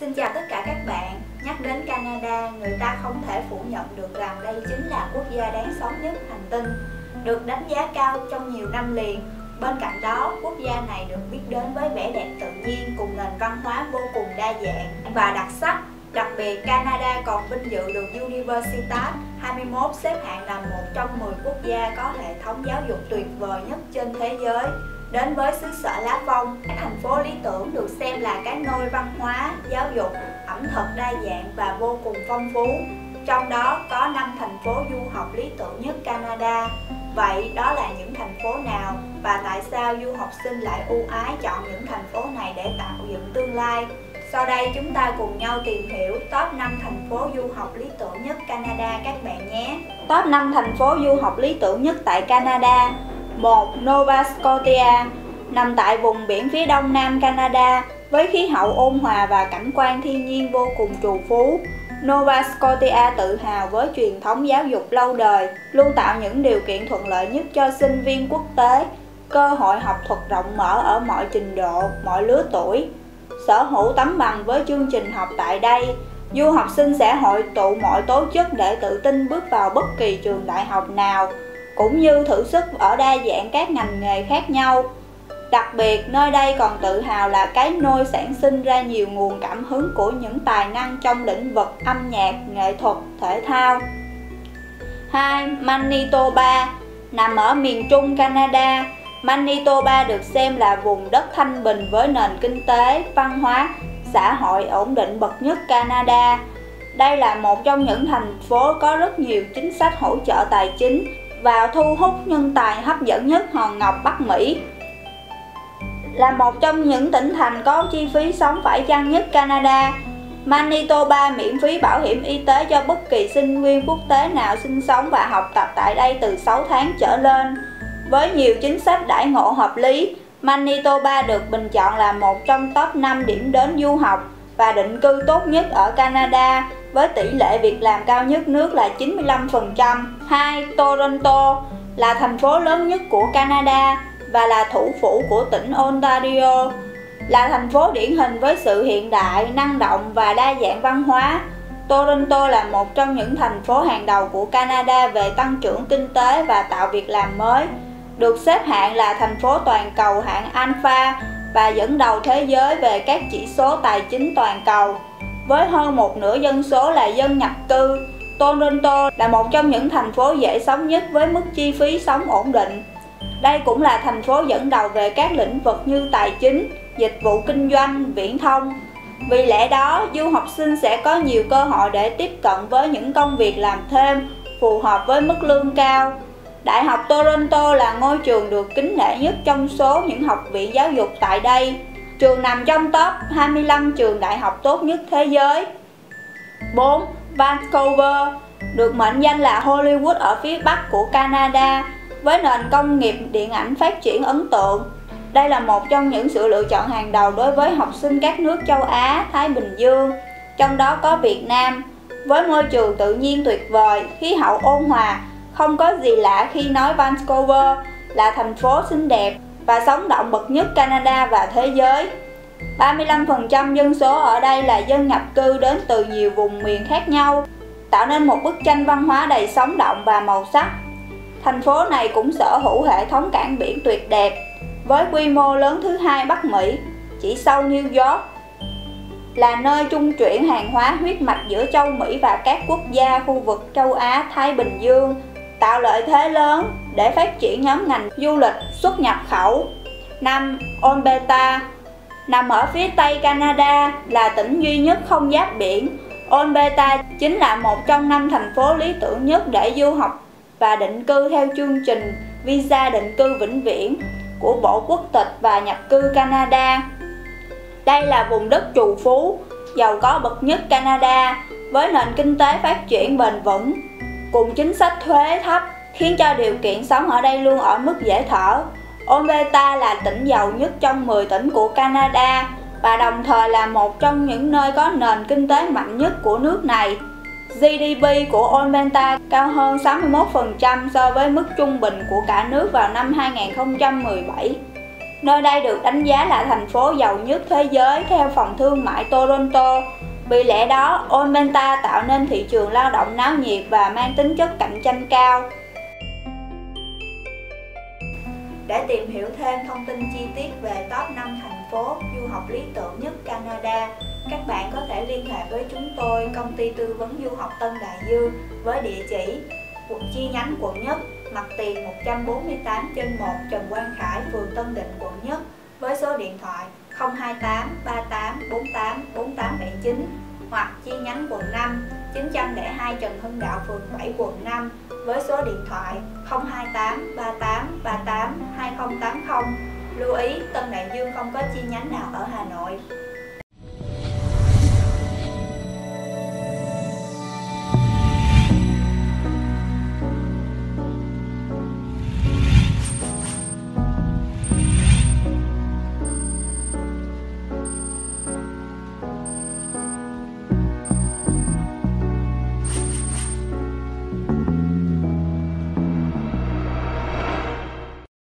Xin chào tất cả các bạn. Nhắc đến Canada, người ta không thể phủ nhận được rằng đây chính là quốc gia đáng sống nhất hành tinh, được đánh giá cao trong nhiều năm liền. Bên cạnh đó, quốc gia này được biết đến với vẻ đẹp tự nhiên cùng nền văn hóa vô cùng đa dạng và đặc sắc. Đặc biệt, Canada còn vinh dự được Universitas 21 xếp hạng là một trong 10 quốc gia có hệ thống giáo dục tuyệt vời nhất trên thế giới. Đến với xứ sở Lá Phong, thành phố lý tưởng được xem là cái nôi văn hóa, giáo dục, ẩm thực đa dạng và vô cùng phong phú. Trong đó có 5 thành phố du học lý tưởng nhất Canada. Vậy đó là những thành phố nào và tại sao du học sinh lại ưu ái chọn những thành phố này để tạo dựng tương lai? Sau đây chúng ta cùng nhau tìm hiểu top 5 thành phố du học lý tưởng nhất Canada các bạn nhé. Top 5 thành phố du học lý tưởng nhất tại Canada 1. Nova Scotia nằm tại vùng biển phía đông nam Canada với khí hậu ôn hòa và cảnh quan thiên nhiên vô cùng trù phú. Nova Scotia tự hào với truyền thống giáo dục lâu đời, luôn tạo những điều kiện thuận lợi nhất cho sinh viên quốc tế, cơ hội học thuật rộng mở ở mọi trình độ, mọi lứa tuổi. Sở hữu tấm bằng với chương trình học tại đây, du học sinh sẽ hội tụ mọi tố chất để tự tin bước vào bất kỳ trường đại học nào cũng như thử sức ở đa dạng các ngành nghề khác nhau. Đặc biệt, nơi đây còn tự hào là cái nôi sản sinh ra nhiều nguồn cảm hứng của những tài năng trong lĩnh vực âm nhạc, nghệ thuật, thể thao. 2. Manitoba Nằm ở miền trung Canada, Manitoba được xem là vùng đất thanh bình với nền kinh tế, văn hóa, xã hội ổn định bậc nhất Canada. Đây là một trong những thành phố có rất nhiều chính sách hỗ trợ tài chính và thu hút nhân tài hấp dẫn nhất hòn ngọc Bắc Mỹ. Là một trong những tỉnh thành có chi phí sống phải chăng nhất Canada, Manitoba miễn phí bảo hiểm y tế cho bất kỳ sinh viên quốc tế nào sinh sống và học tập tại đây từ 6 tháng trở lên. Với nhiều chính sách đãi ngộ hợp lý, Manitoba được bình chọn là một trong top 5 điểm đến du học và định cư tốt nhất ở Canada với tỷ lệ việc làm cao nhất nước là 95%. 2. Toronto là thành phố lớn nhất của Canada và là thủ phủ của tỉnh Ontario. Là thành phố điển hình với sự hiện đại, năng động và đa dạng văn hóa. Toronto là một trong những thành phố hàng đầu của Canada về tăng trưởng kinh tế và tạo việc làm mới. Được xếp hạng là thành phố toàn cầu hạng Alpha và dẫn đầu thế giới về các chỉ số tài chính toàn cầu. Với hơn một nửa dân số là dân nhập cư, Toronto là một trong những thành phố dễ sống nhất với mức chi phí sống ổn định. Đây cũng là thành phố dẫn đầu về các lĩnh vực như tài chính, dịch vụ kinh doanh, viễn thông. Vì lẽ đó, du học sinh sẽ có nhiều cơ hội để tiếp cận với những công việc làm thêm phù hợp với mức lương cao. Đại học Toronto là ngôi trường được kính nể nhất trong số những học viện giáo dục tại đây. Trường nằm trong top 25 trường đại học tốt nhất thế giới. 4. Vancouver được mệnh danh là Hollywood ở phía bắc của Canada với nền công nghiệp điện ảnh phát triển ấn tượng. Đây là một trong những sự lựa chọn hàng đầu đối với học sinh các nước châu Á, Thái Bình Dương, trong đó có Việt Nam. Với môi trường tự nhiên tuyệt vời, khí hậu ôn hòa, không có gì lạ khi nói Vancouver là thành phố xinh đẹp và sống động bậc nhất Canada và thế giới. 35% dân số ở đây là dân nhập cư đến từ nhiều vùng miền khác nhau, tạo nên một bức tranh văn hóa đầy sống động và màu sắc. Thành phố này cũng sở hữu hệ thống cảng biển tuyệt đẹp, với quy mô lớn thứ hai Bắc Mỹ, chỉ sau New York. Là nơi trung chuyển hàng hóa huyết mạch giữa châu Mỹ và các quốc gia khu vực châu Á, Thái Bình Dương, tạo lợi thế lớn để phát triển nhóm ngành du lịch xuất nhập khẩu. 5. Onbeta Nằm ở phía tây Canada là tỉnh duy nhất không giáp biển. Onbeta chính là một trong năm thành phố lý tưởng nhất để du học và định cư theo chương trình visa định cư vĩnh viễn của Bộ Quốc tịch và nhập cư Canada. Đây là vùng đất trù phú, giàu có bậc nhất Canada với nền kinh tế phát triển bền vững cùng chính sách thuế thấp khiến cho điều kiện sống ở đây luôn ở mức dễ thở. Alberta là tỉnh giàu nhất trong 10 tỉnh của Canada và đồng thời là một trong những nơi có nền kinh tế mạnh nhất của nước này. GDP của Alberta cao hơn 61% so với mức trung bình của cả nước vào năm 2017. Nơi đây được đánh giá là thành phố giàu nhất thế giới theo phòng thương mại Toronto. Vì lẽ đó, Omenta tạo nên thị trường lao động náo nhiệt và mang tính chất cạnh tranh cao. Để tìm hiểu thêm thông tin chi tiết về top 5 thành phố du học lý tưởng nhất Canada, các bạn có thể liên hệ với chúng tôi, công ty tư vấn du học Tân Đại Dương với địa chỉ quận chi nhánh quận Nhất, mặt tiền 148 trên 1 Trần Quang Khải, phường Tân Định, quận Nhất với số điện thoại 028 38 48 4879 hoặc chi nhánh quận 5 902 Trần Hưng Đạo, phường 7, quận 5 với số điện thoại 028 38 38 2080. Lưu ý, Tân Đại Dương không có chi nhánh nào ở Hà Nội.